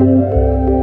Música